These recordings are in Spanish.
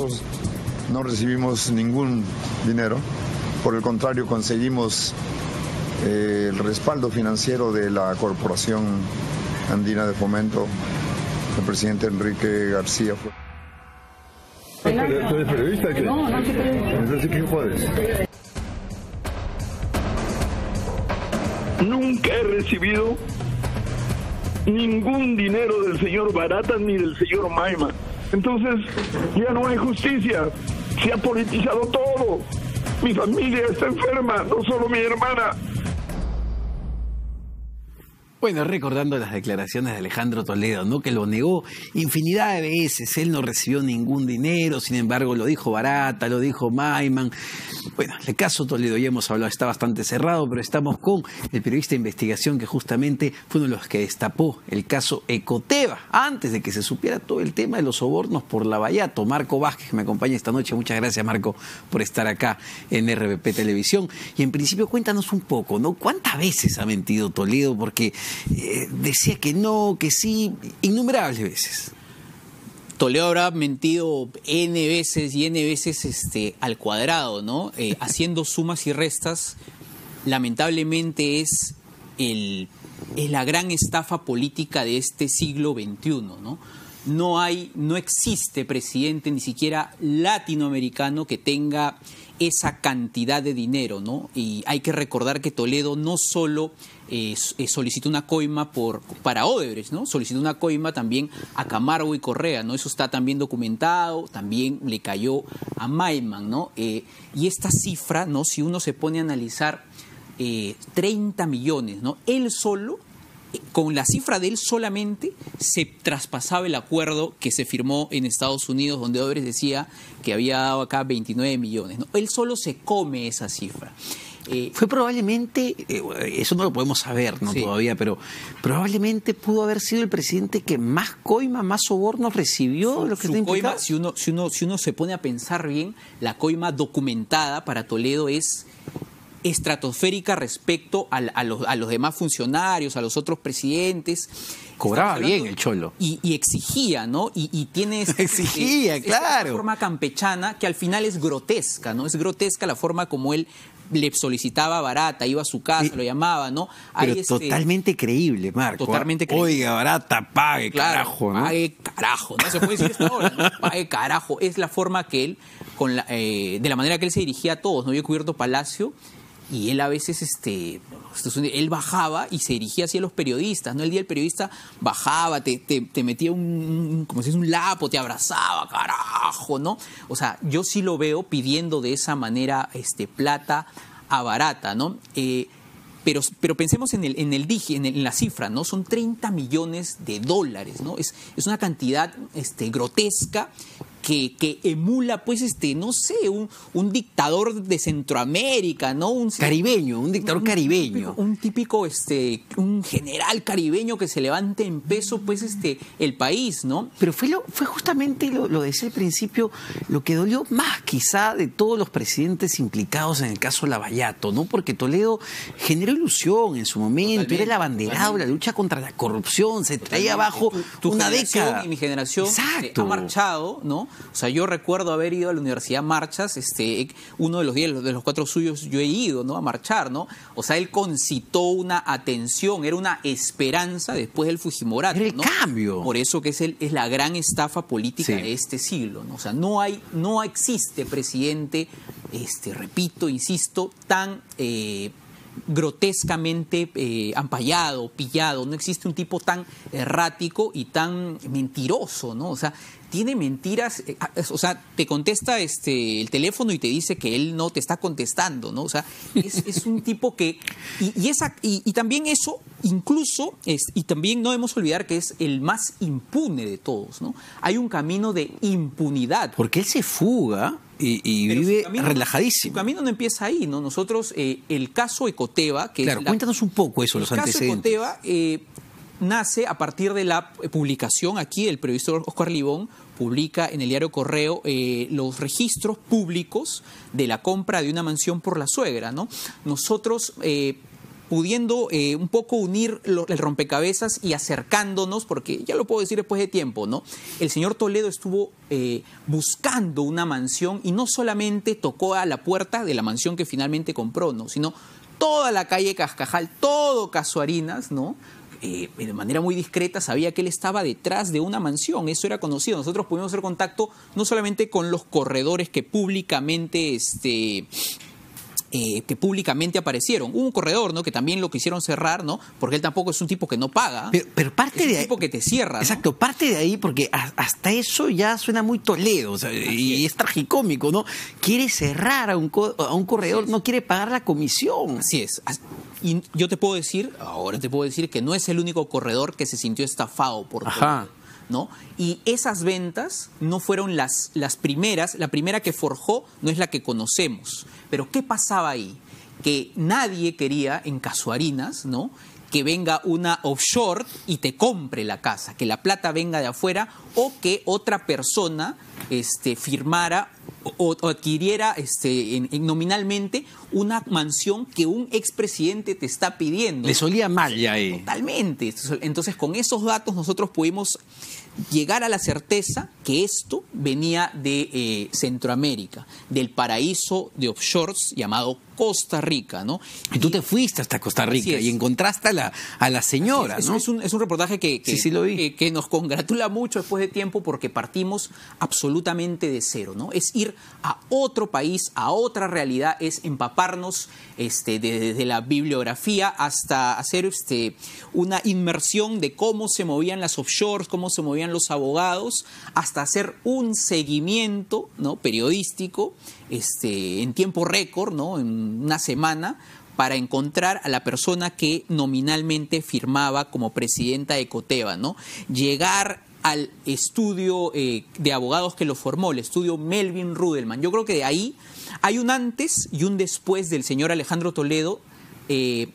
nosotros no recibimos ningún dinero, por el contrario conseguimos eh, el respaldo financiero de la Corporación Andina de Fomento, el presidente Enrique García fue. ¿Tú eres periodista? ¿qué? No, no soy periodista. Entonces, ¿qué jodes? Nunca he recibido ningún dinero del señor Barata ni del señor Maima. Entonces, ya no hay justicia. Se ha politizado todo. Mi familia está enferma, no solo mi hermana. Bueno, recordando las declaraciones de Alejandro Toledo, ¿no? Que lo negó infinidad de veces, él no recibió ningún dinero, sin embargo lo dijo Barata, lo dijo Maiman. Bueno, el caso Toledo ya hemos hablado, está bastante cerrado, pero estamos con el periodista de investigación que justamente fue uno de los que destapó el caso Ecoteva, antes de que se supiera todo el tema de los sobornos por la Vallato. Marco Vázquez, que me acompaña esta noche, muchas gracias Marco por estar acá en RBP Televisión. Y en principio cuéntanos un poco, ¿no? ¿Cuántas veces ha mentido Toledo? Porque eh, decía que no, que sí, innumerables veces. Toledo habrá mentido N veces y N veces este, al cuadrado, ¿no? Eh, haciendo sumas y restas, lamentablemente es, el, es la gran estafa política de este siglo XXI, ¿no? No hay, no existe presidente ni siquiera latinoamericano que tenga esa cantidad de dinero, ¿no? Y hay que recordar que Toledo no solo eh, eh, solicitó una coima por, para Odebrecht, ¿no? Solicitó una coima también a Camargo y Correa, ¿no? Eso está también documentado, también le cayó a Maiman, ¿no? Eh, y esta cifra, ¿no? Si uno se pone a analizar 30 millones, ¿no? Él solo con la cifra de él solamente se traspasaba el acuerdo que se firmó en Estados Unidos, donde Odebrecht decía que había dado acá 29 millones. ¿no? Él solo se come esa cifra. Eh, fue probablemente, eh, eso no lo podemos saber ¿no? todavía, pero probablemente pudo haber sido el presidente que más coima, más sobornos recibió. lo que su coima, si uno, si, uno, si uno se pone a pensar bien, la coima documentada para Toledo es estratosférica respecto a, los, a, los, demás funcionarios, a los otros presidentes. Cobraba bien el cholo. Y, exigía, ¿no? Y, y tiene exigía, claro. forma campechana que al final es grotesca, ¿no? Es grotesca la forma como él le solicitaba barata, iba a su casa, lo llamaba, ¿no? Pero este totalmente creíble, Marco. Totalmente creíble. Oiga, barata, pague carajo, ¿no? Pague carajo, no se puede decir esto ahora, ¿no? Pague carajo. Es la forma que él, con la, eh, de la manera que él se dirigía a todos, ¿no? Había cubierto Palacio y él a veces, este, él bajaba y se dirigía hacia los periodistas, ¿no? El día el periodista bajaba, te, te, metía un, como si es un lapo, te abrazaba, carajo, ¿no? O sea, yo sí lo veo pidiendo de esa manera este, plata a barata, ¿no? Eh, pero, pero, pensemos en el, en el digi, en, en, la cifra, ¿no? Son 30 millones de dólares, ¿no? Es, es una cantidad este, grotesca que, emula, pues, este, no sé, un, un, dictador de Centroamérica, ¿no? Un caribeño, un dictador caribeño. Un típico, este, un general caribeño que se levante en peso, pues, este, el país, ¿no? Pero fue lo, fue justamente lo, lo decía al principio, lo que dolió más quizá de todos los presidentes implicados en el caso Lavallato, ¿no? Porque Toledo generó ilusión en su momento, era el abanderado de la lucha contra la corrupción, se traía abajo una década. Y mi generación ha marchado, ¿no? O sea, yo recuerdo haber ido a la Universidad Marchas, este, uno de los días de los cuatro suyos yo he ido, ¿no? A marchar, ¿no? O sea, él concitó una atención, era una esperanza después del Fujimorato, el cambio. Por eso que es, el, es la gran estafa política de este siglo, ¿no? O sea, no hay, no existe presidente, este, repito, insisto, tan eh, grotescamente eh, ampallado, pillado, no existe un tipo tan errático y tan mentiroso, ¿no? O sea, tiene mentiras, eh, ah, o sea, te contesta este el teléfono y te dice que él no te está contestando, ¿no? O sea, es, un tipo que y, esa y, también eso incluso es y también no debemos olvidar que es el más impune de todos, ¿no? Hay un camino de impunidad. Porque él se fuga y, vive relajadísimo. Su camino no empieza ahí, ¿no? Nosotros, eh, el caso Ecoteva, que claro, cuéntanos un poco eso, los antecedentes. El caso Ecoteva eh, nace a partir de la publicación aquí, el periodista Oscar Libón publica en el diario Correo eh, los registros públicos de la compra de una mansión por la suegra, ¿no? Nosotros pudiendo eh, un poco unir el rompecabezas y acercándonos, porque ya lo puedo decir después de tiempo, ¿no? El señor Toledo estuvo eh, buscando una mansión y no solamente tocó a la puerta de la mansión que finalmente compró, ¿no? Sino toda la calle Cascajal, todo Casuarinas, ¿no? Eh, de manera muy discreta sabía que él estaba detrás de una mansión, eso era conocido. Nosotros pudimos hacer contacto no solamente con los corredores que públicamente este, eh, que públicamente aparecieron. Hubo un corredor, ¿no? Que también lo quisieron cerrar, ¿no? Porque él tampoco es un tipo que no paga. Pero, pero parte es un de ahí. tipo que te cierra. ¿no? Exacto, parte de ahí, porque a- hasta eso ya suena muy Toledo, o sea, y es tragicómico, ¿no? Quiere cerrar a un, a un corredor, no quiere pagar la comisión. Así es. Y yo te puedo decir, ahora te puedo decir que no es el único corredor que se sintió estafado por Ajá. ¿No? Y esas ventas no fueron las, las primeras, la primera que forjó no es la que conocemos. Pero ¿qué pasaba ahí? Que nadie quería en Casuarinas, ¿no? Que venga una offshore y te compre la casa, que la plata venga de afuera o que otra persona este, firmara o, o adquiriera este, en- en nominalmente una mansión que un expresidente te está pidiendo. Le solía mal ya ahí. Totalmente. Entonces, con esos datos nosotros pudimos llegar a la certeza que esto venía de eh, Centroamérica, del paraíso de offshores llamado Costa Rica, ¿no? Y tú te fuiste hasta Costa Rica y encontraste a la, a la señora, es, ¿no? es un, es un reportaje que, que- Sí, sí lo vi. que- que nos congratula mucho después de tiempo porque partimos absolutamente de cero, ¿no? Es ir a otro país, a otra realidad, es empaparnos este, de- desde la bibliografía hasta hacer este, una inmersión de cómo se movían las offshores, cómo se movían los abogados, hasta hacer un seguimiento ¿no? periodístico este, en tiempo récord, ¿no? en una semana, para encontrar a la persona que nominalmente firmaba como presidenta de Coteva, ¿no? Llegar al estudio eh, de abogados que lo formó, el estudio Melvin Rudelman. Yo creo que de ahí hay un antes y un después del señor Alejandro Toledo, eh,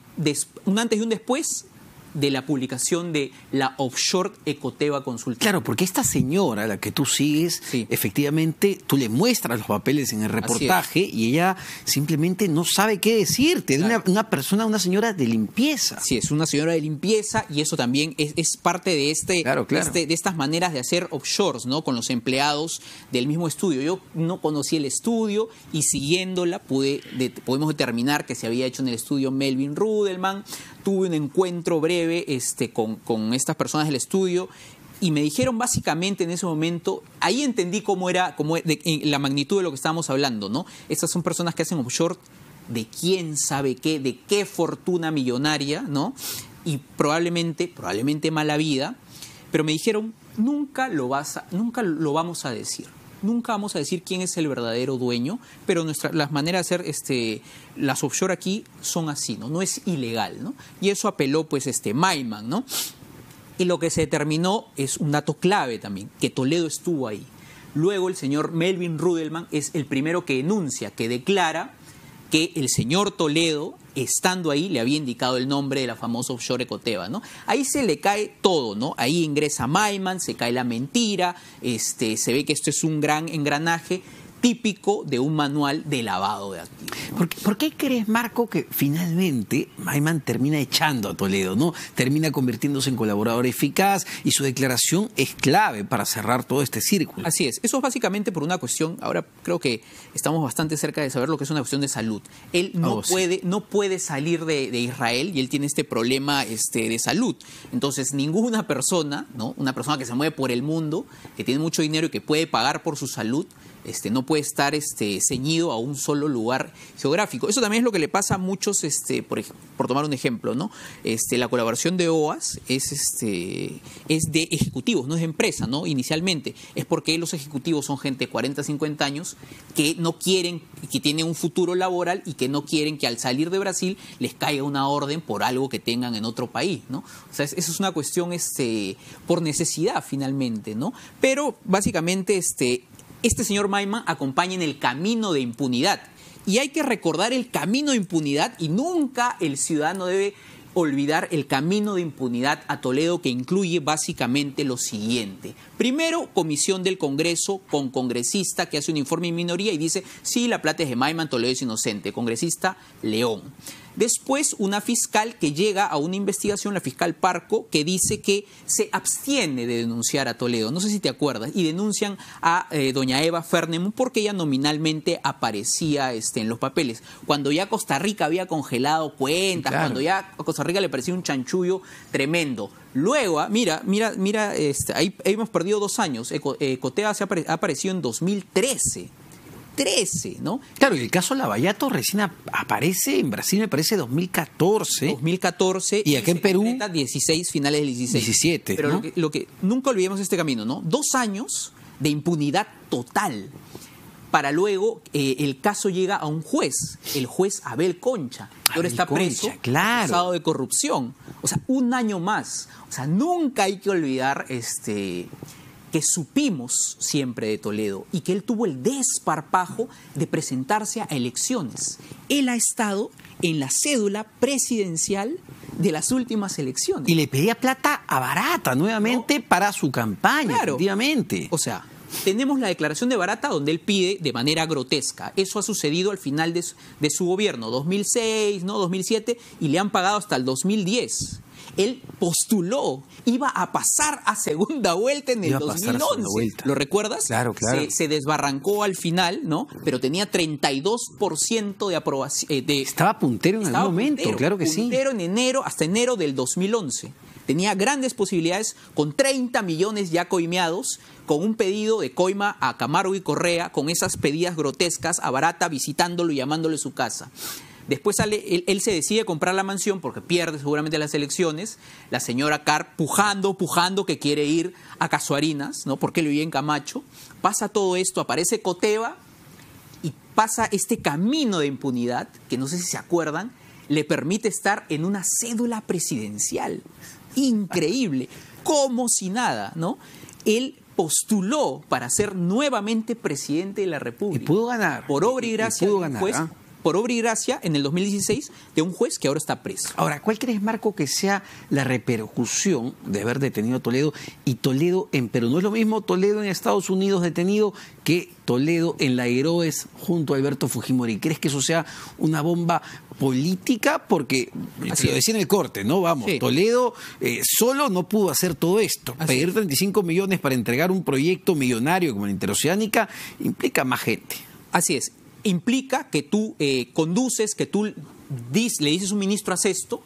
un antes y un después de la publicación de la Offshore Ecoteva Consulting. Claro, porque esta señora, la que tú sigues, Sí. efectivamente, tú le muestras los papeles en el reportaje y ella simplemente no sabe qué decirte. De una, una persona, una señora de limpieza. Sí, es una señora de limpieza y eso también es, es parte de este, Claro, claro. este- de estas maneras de hacer offshores, ¿no? Con los empleados del mismo estudio. Yo no conocí el estudio y siguiéndola pude de- pudimos determinar que se había hecho en el estudio Melvin Rudelman. Tuve un encuentro breve este, con, con estas personas del estudio y me dijeron básicamente en ese momento, ahí entendí cómo era, cómo de- en la magnitud de lo que estábamos hablando, ¿no? Estas son personas que hacen offshore de quién sabe qué, de qué fortuna millonaria, ¿no? Y probablemente, probablemente mala vida, pero me dijeron, nunca lo vas a, nunca lo vamos a decir. Nunca vamos a decir quién es el verdadero dueño, pero nuestra, las maneras de hacer este, las offshore aquí son así, ¿no? No es ilegal, ¿no? Y eso apeló, pues, este Maiman, ¿no? Y lo que se determinó es un dato clave también, que Toledo estuvo ahí. Luego el señor Melvin Rudelman es el primero que enuncia, que declara que el señor Toledo, estando ahí, le había indicado el nombre de la famosa offshore Ecoteva, ¿no? Ahí se le cae todo, ¿no? Ahí ingresa Maiman, se cae la mentira, este, se ve que esto es un gran engranaje típico de un manual de lavado de activos. ¿Por qué, por qué crees, Marco, que finalmente Maiman termina echando a Toledo, ¿no? Termina convirtiéndose en colaborador eficaz y su declaración es clave para cerrar todo este círculo. Así es. Eso es básicamente por una cuestión, ahora creo que estamos bastante cerca de saber lo que es una cuestión de salud. Él no, Oh, sí. puede, no puede salir de, de Israel y él tiene este problema este, de salud. Entonces, ninguna persona, ¿no? una persona que se mueve por el mundo, que tiene mucho dinero y que puede pagar por su salud, este, no puede estar este, ceñido a un solo lugar geográfico. Eso también es lo que le pasa a muchos, este, por, tomar un ejemplo, ¿no? Este, la colaboración de OAS es, este, es de ejecutivos, no es empresa, ¿no? Inicialmente. Es porque los ejecutivos son gente de 40, 50 años que no quieren, que tienen un futuro laboral y que no quieren que al salir de Brasil les caiga una orden por algo que tengan en otro país, ¿no? O sea, es- eso es una cuestión por necesidad finalmente, ¿no? Pero básicamente este, este señor Maiman acompaña en el camino de impunidad. Y hay que recordar el camino de impunidad y nunca el ciudadano debe olvidar el camino de impunidad a Toledo que incluye básicamente lo siguiente. Primero, comisión del Congreso con congresista que hace un informe en minoría y dice, sí, la plata es de Maiman, Toledo es inocente. Congresista León. Después, una fiscal que llega a una investigación, la fiscal Parco, que dice que se abstiene de denunciar a Toledo. No sé si te acuerdas. Y denuncian a eh, doña Eva Fernemu porque ella nominalmente aparecía este, en los papeles. Cuando ya Costa Rica había congelado cuentas, cuando ya a Costa Rica le parecía un chanchullo tremendo. Luego, ah, mira, mira, mira, este, ahí, hemos perdido dos años. Eh, Cotea se ha aparecido en 2013. 13, ¿no? Claro, y el caso Lavallato recién aparece en Brasil, me parece 2014. 2014. Y aquí en Perú. 16, finales del 16. 17. Pero lo, que, nunca olvidemos este camino, ¿no? Dos años de impunidad total. Para luego eh, el caso llega a un juez, el juez Abel Concha, que ahora está preso, acusado de corrupción. O sea, un año más. O sea, nunca hay que olvidar este que supimos siempre de Toledo y que él tuvo el desparpajo de presentarse a elecciones. Él ha estado en la cédula presidencial de las últimas elecciones. Y le pedía plata a Barata nuevamente para su campaña, efectivamente. O sea, tenemos la declaración de Barata donde él pide de manera grotesca. Eso ha sucedido al final de su, de su gobierno, 2006, ¿no? 2007, y le han pagado hasta el 2010 él postuló, iba a pasar a segunda vuelta en el 2011. ¿Lo recuerdas? Claro, claro. Se, desbarrancó al final, ¿no? Pero tenía 32% de aprobación. Eh, de, estaba puntero en algún momento, claro que sí. Puntero en enero, hasta enero del 2011 tenía grandes posibilidades con 30 millones ya coimeados, con un pedido de coima a Camargo y Correa, con esas pedidas grotescas a Barata visitándolo y llamándole su casa. Después sale, él, se decide comprar la mansión porque pierde seguramente las elecciones. La señora Carr pujando, pujando que quiere ir a Casuarinas, ¿no? Porque él vivía en Camacho. Pasa todo esto, aparece Coteva y pasa este camino de impunidad, que no sé si se acuerdan, le permite estar en una cédula presidencial. Increíble, como si nada, ¿no? Él postuló para ser nuevamente presidente de la República. Y pudo ganar. Por obra y gracia. pudo ganar, ¿ah? Por obra y gracia en el 2016 de un juez que ahora está preso. Ahora, ¿cuál crees, Marco, que sea la repercusión de haber detenido a Toledo y Toledo en Perú? No es lo mismo Toledo en Estados Unidos detenido que Toledo en la Heroes junto a Alberto Fujimori. ¿Crees que eso sea una bomba política? Porque, así lo decía en el corte, ¿no? Vamos, Toledo eh, solo no pudo hacer todo esto. Pedir 35 millones para entregar un proyecto millonario como la Interoceánica implica más gente. Así es implica que tú eh, conduces, que tú le dices un ministro haz esto,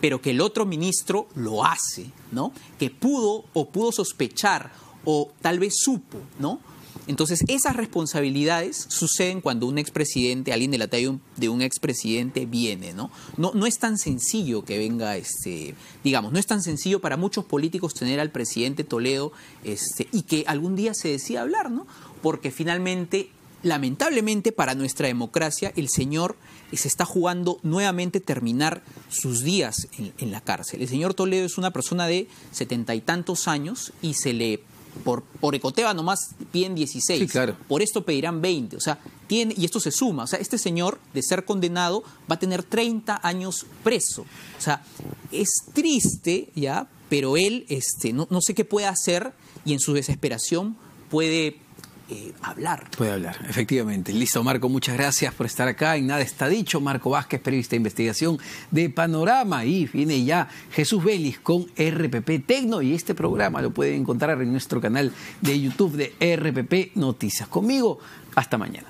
pero que el otro ministro lo hace, ¿no? Que pudo o pudo sospechar o tal vez supo, ¿no? Entonces, esas responsabilidades suceden cuando un expresidente, alguien de la talla de un expresidente viene, ¿no? ¿no? No es tan sencillo que venga, este, digamos, no es tan sencillo para muchos políticos tener al presidente Toledo este, y que algún día se decida hablar, ¿no? Porque finalmente lamentablemente para nuestra democracia, el señor se está jugando nuevamente terminar sus días en, la cárcel. El señor Toledo es una persona de setenta y tantos años y se le, por, por Ecoteva nomás piden 16. claro. Por esto pedirán 20. O sea, tiene, y esto se suma. O sea, este señor, de ser condenado, va a tener 30 años preso. O sea, es triste, ¿ya? Pero él este, no, no sé qué puede hacer y en su desesperación puede eh, hablar. Puede hablar, efectivamente. Listo, Marco, muchas gracias por estar acá. Y nada está dicho. Marco Vázquez, periodista de investigación de Panorama. Y viene ya Jesús Vélez con RPP Tecno. Y este programa lo pueden encontrar en nuestro canal de YouTube de RPP Noticias. Conmigo, hasta mañana.